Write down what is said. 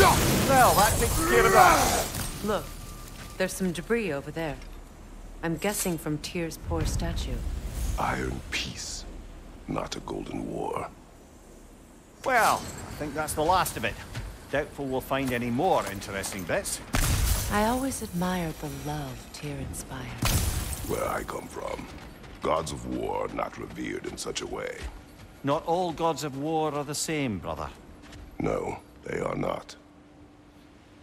Well, that takes care of that. Look, there's some debris over there. I'm guessing from Tyr's poor statue. Iron Peace, not a Golden War. Well, I think that's the last of it. Doubtful we'll find any more interesting bits. I always admired the love Tyr inspired. Where I come from, gods of war are not revered in such a way. Not all gods of war are the same, brother. No, they are not.